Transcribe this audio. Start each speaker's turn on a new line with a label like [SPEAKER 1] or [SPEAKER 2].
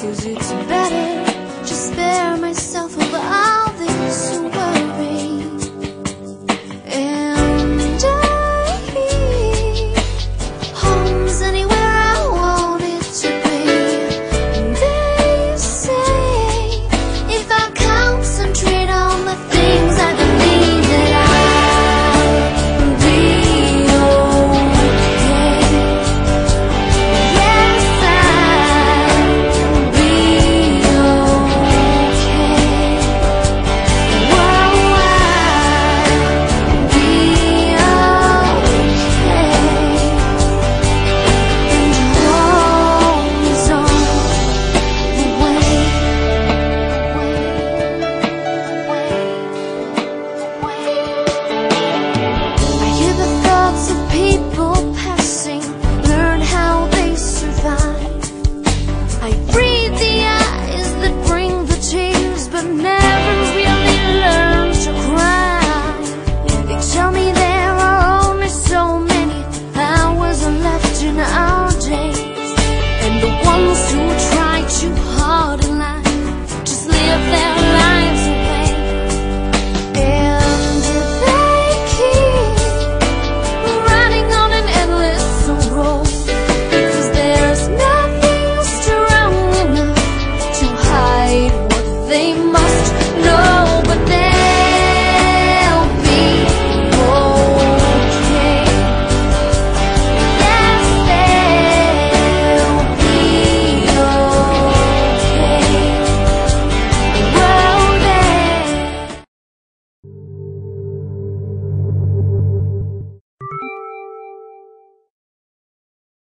[SPEAKER 1] Cause it's better just spare myself of all. To try to